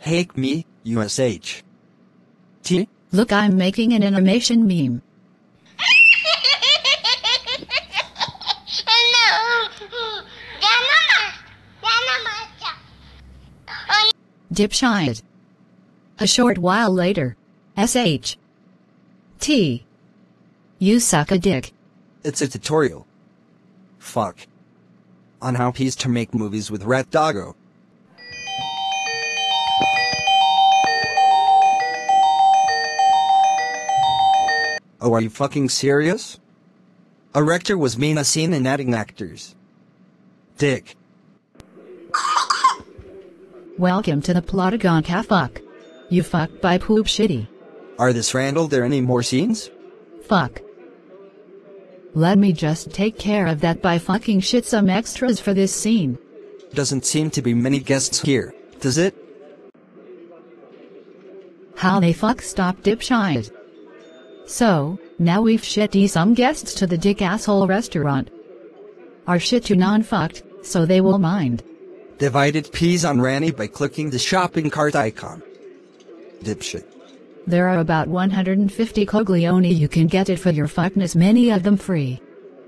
Hake me, USH. T. Look, I'm making an animation meme. Dipshit. A short while later. SH. T. You suck a dick. It's a tutorial. Fuck. On how he's to make movies with Rat Doggo. Oh, are you fucking serious? A rector was mean a scene and adding actors. Dick. Welcome to the Plotagon Fuck. You fuck by poop shitty. Are this Randall there any more scenes? Fuck. Let me just take care of that by fucking shit some extras for this scene. Doesn't seem to be many guests here, does it? How they fuck stop dipshit. So, now we've shitty some guests to the dick asshole restaurant. Our shit you non-fucked, so they will mind. Divided peas on Ranny by clicking the shopping cart icon. Dipshit. There are about 150 coglioni you can get it for your fuckness many of them free.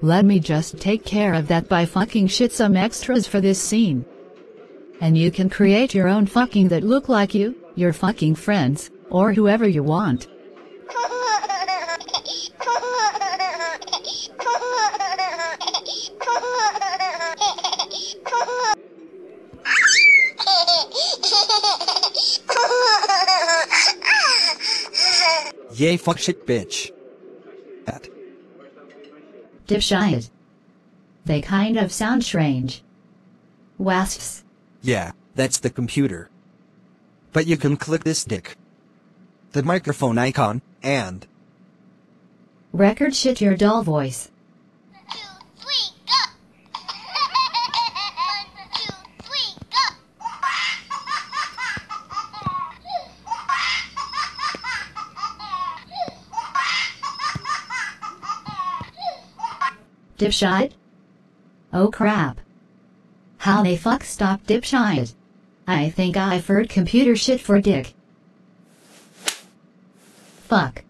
Let me just take care of that by fucking shit some extras for this scene. And you can create your own fucking that look like you, your fucking friends, or whoever you want. Yay fuck shit bitch. At. Dipshit. They kind of sound strange. Wasps. Yeah, that's the computer. But you can click this dick. The microphone icon, and Record shit your dull voice. Dipshit? Oh crap. How they fuck stop dipshit? I think I've heard computer shit for dick. Fuck.